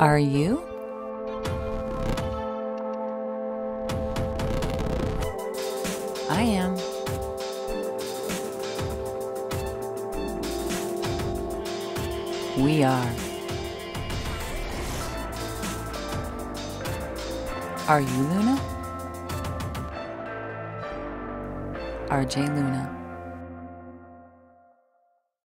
Are you? I am. We are. Are you Luna? RJ Luna.